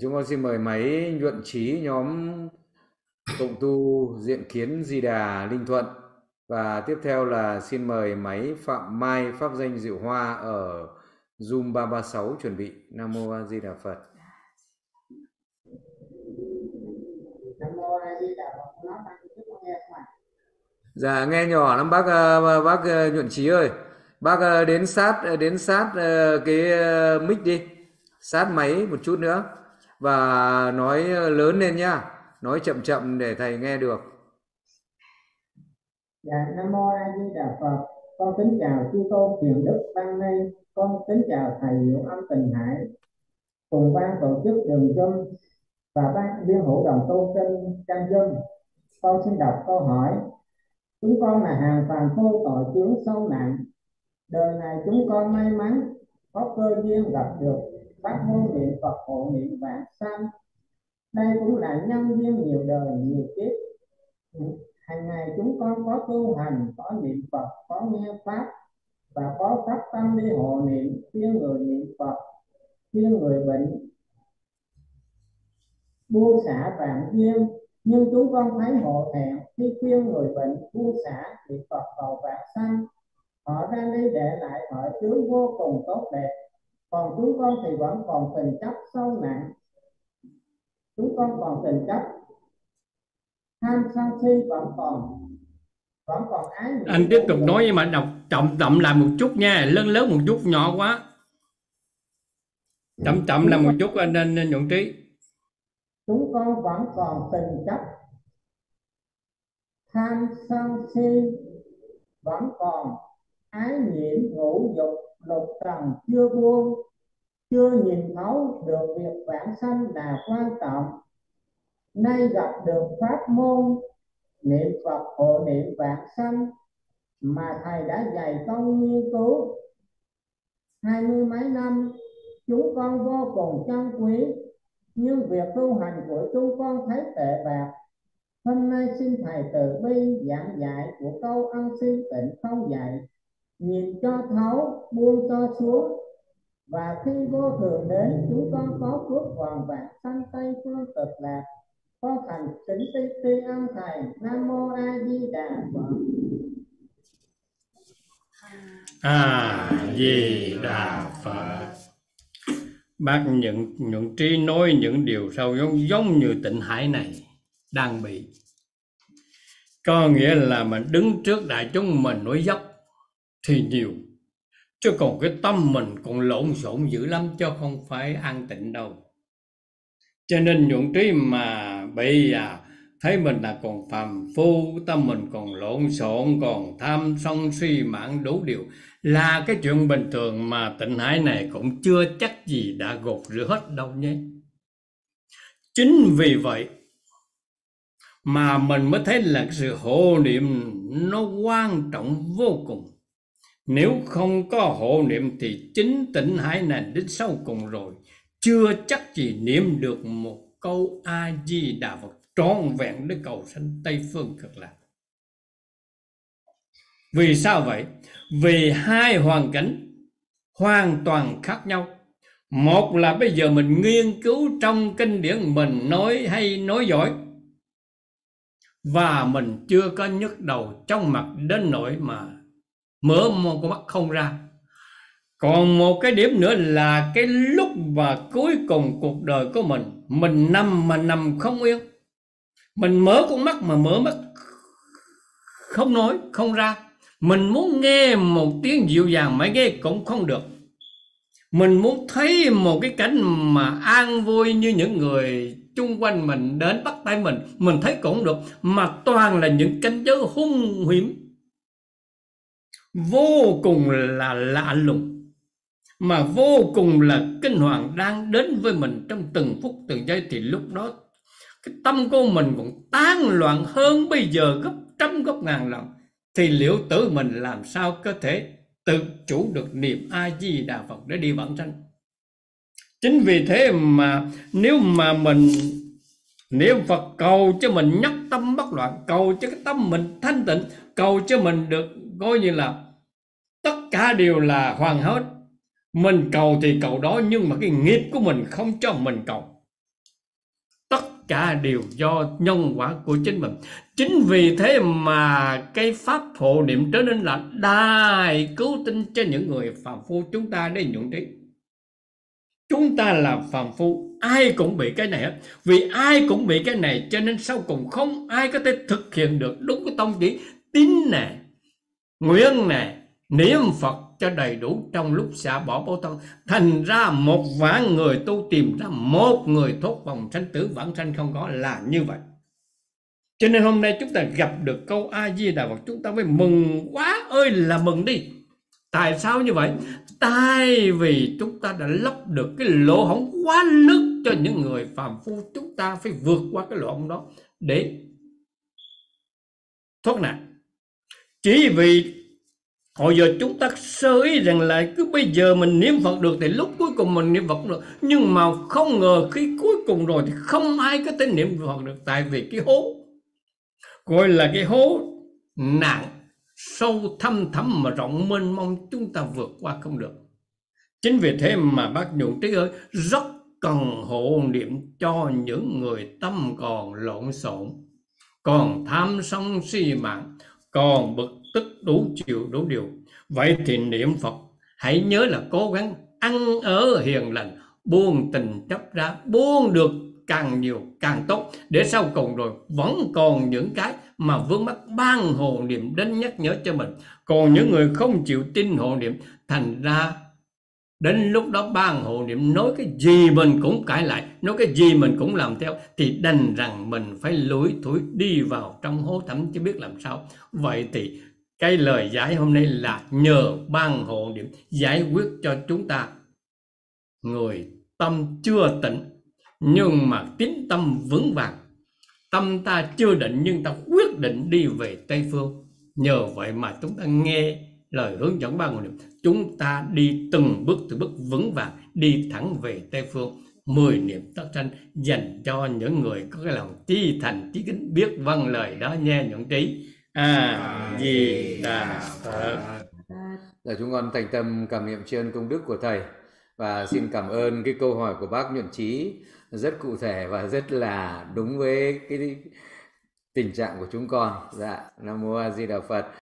Chúng con xin mời máy nhuận trí nhóm Tụng Tu Diện Kiến Di Đà Linh Thuận và tiếp theo là xin mời máy Phạm Mai Pháp Danh Diệu Hoa ở Zoom 336 chuẩn bị. Nam Mô A Di Đà Phật. Dạ nghe nhỏ lắm bác ờ, bác ờ, nhuận trí ơi. Bác ờ, đến sát đến sát cái mic đi. Sát máy một chút nữa và nói ờ, lớn lên nhá. Nói chậm chậm để thầy nghe được. Dạ Nam mô A Di Đà Phật. Con kính chào chư tôn thiền đức ban nay. Con kính chào thầy Diệu Âm Tình Hải cùng ban tổ chức đường dân và ban liên hữu đồng tu trên trang dân. Con xin đọc câu hỏi. Chúng con là hàng phàm phu tội chướng sâu nặng. Đời này chúng con may mắn, có cơ duyên gặp được bác môn niệm Phật hộ niệm vạn sanh. Đây cũng là nhân duyên nhiều đời nhiều kiếp. Hàng ngày chúng con có tu hành, có niệm Phật, có nghe pháp và có phát tâm đi hộ niệm khuyên người niệm Phật, khuyên người bệnh buông xả vạn duyên nhưng chúng con thấy hộ thẹn khi khuyên người bệnh buông xả niệm Phật cầu vạn sanh họ ra đi để lại hỏi tướng vô cùng tốt đẹp còn chúng con thì vẫn còn tình chấp sâu nặng chúng con còn tình chấp. Tham sân si vẫn còn. Vẫn còn ái anh tiếp tục nói nhưng mà đọc chậm chậm lại một chút nha. Lớn lớn một chút nhỏ quá. Chậm chậm là một chút anh nên nhuận trí. Chúng con vẫn còn tình chấp. Tham sân si vẫn còn ái nhiễm ngũ dục lục trần chưa buông, chưa nhìn thấu được việc vãng sanh là quan trọng. Nay gặp được pháp môn, niệm phật hộ niệm vãng sanh, mà thầy đã dày công nghiên cứu. Hai mươi mấy năm, chúng con vô cùng trân quý, nhưng việc tu hành của chúng con thấy tệ bạc. Hôm nay xin thầy từ bi giảng dạy của câu ăn xin tịnh không dạy nhìn cho thấu, buông cho xuống. Và khi vô thường đến, chúng con có phước hoàn vạn, sanh tây phương cực lạc. Con thành kính ti ti âm thầy, nam mô a di đà phật. A di đà phật. Bác những những trí nói những điều sâu giống giống như tịnh hải này đang bị. Có nghĩa là mình đứng trước đại chúng mình nói dốc thì nhiều. Chứ còn cái tâm mình còn lộn xộn dữ lắm chứ không phải an tịnh đâu. Cho nên nhuận trí mà bị à thấy mình là còn phàm phu, tâm mình còn lộn xộn, còn tham sân suy mãn đủ điều, là cái chuyện bình thường mà tịnh hải này cũng chưa chắc gì đã gột rửa hết đâu nhé. Chính vì vậy mà mình mới thấy là cái sự hộ niệm nó quan trọng vô cùng nếu không có hộ niệm thì chính tỉnh hải này đến sau cùng rồi. Chưa chắc gì niệm được một câu a di đà phật trọn vẹn để cầu sanh tây phương cực lạc. Vì sao vậy? Vì hai hoàn cảnh hoàn toàn khác nhau. Một là bây giờ mình nghiên cứu trong kinh điển mình nói hay nói giỏi, và mình chưa có nhức đầu trong mặt đến nỗi mà mở một con mắt không ra. Còn một cái điểm nữa là cái lúc và cuối cùng cuộc đời của mình. Mình nằm mà nằm không yên. Mình mở con mắt mà mở mắt không nói, không ra. Mình muốn nghe một tiếng dịu dàng mãi nghe cũng không được. Mình muốn thấy một cái cảnh mà an vui như những người chung quanh mình đến bắt tay mình. Mình thấy cũng được, mà toàn là những cảnh giới hung hiểm vô cùng là lạ lùng, mà vô cùng là kinh hoàng đang đến với mình trong từng phút từng giây. Thì lúc đó, cái tâm của mình còn tán loạn hơn bây giờ gấp trăm gấp ngàn lần. Thì liệu tử mình làm sao có thể tự chủ được niệm a di đà phật để đi vãng sanh? Chính vì thế mà nếu mà mình niệm phật cầu cho mình nhắc tâm bất loạn, cầu cho cái tâm mình thanh tịnh, cầu cho mình được coi như là tất cả đều là hoàn hết. Mình cầu thì cầu đó, nhưng mà cái nghiệp của mình không cho mình cầu. Tất cả đều do nhân quả của chính mình. Chính vì thế mà cái pháp hộ niệm trở nên là đại cứu tinh cho những người phàm phu chúng ta để nhuận trí. Chúng ta là phàm phu, ai cũng bị cái này hết. Vì ai cũng bị cái này, cho nên sau cùng không ai có thể thực hiện được đúng cái tông chỉ tín nè nguyện này, niệm phật cho đầy đủ trong lúc xả bỏ bố thân thành ra một vạn người tu tìm ra một người thoát vòng sanh tử, vãng sanh không có là như vậy. Cho nên hôm nay chúng ta gặp được câu a di đà phật. Chúng ta mới mừng quá ơi là mừng đi. Tại sao như vậy? Tại vì chúng ta đã lấp được cái lỗ hổng quá lớn cho những người phàm phu. Chúng ta phải vượt qua cái lỗ hổng đó để thoát nạn chỉ vì Hồi giờ chúng ta sơ ý rằng là cứ bây giờ mình niệm Phật được thì lúc cuối cùng mình niệm Phật được. Nhưng mà không ngờ khi cuối cùng rồi thì không ai có thể niệm Phật được. Tại vì cái hố gọi là cái hố nặng sâu thâm thẳm mà rộng mênh mông chúng ta vượt qua không được. Chính vì thế mà bác nhuận trí ơi rất cần hộ niệm cho những người tâm còn lộn xộn, còn tham sân si mạng, còn bực tức đủ chiều đủ điều. Vậy thì niệm phật, hãy nhớ là cố gắng ăn ở hiền lành, buông tình chấp ra, buông được càng nhiều càng tốt. Để sau cùng rồi, vẫn còn những cái mà vướng mắc ban hồ niệm đến nhắc nhở cho mình. Còn những người không chịu tin hộ niệm, thành ra đến lúc đó ban hộ niệm nói cái gì mình cũng cãi lại, nói cái gì mình cũng làm theo, thì đành rằng mình phải lủi thủi đi vào trong hố thẳm chứ biết làm sao. Vậy thì cái lời giải hôm nay là nhờ ban hộ niệm giải quyết cho chúng ta. Người tâm chưa tỉnh, nhưng mà tín tâm vững vàng. Tâm ta chưa định, nhưng ta quyết định đi về tây phương. Nhờ vậy mà chúng ta nghe lời hướng dẫn ba nguồn niệm. Chúng ta đi từng bước từng bước vững vàng đi thẳng về tây phương. Mười niệm tất sanh dành cho những người có cái lòng chi thành, chí kính, biết vâng lời đó, nghe nhuận trí. A di đà phật. Là chúng con thành tâm cảm niệm tri ân công đức của thầy. Và xin cảm ơn cái câu hỏi của bác nhuận trí rất cụ thể và rất là đúng với cái tình trạng của chúng con. Dạ Nam mô A Di Đà Phật.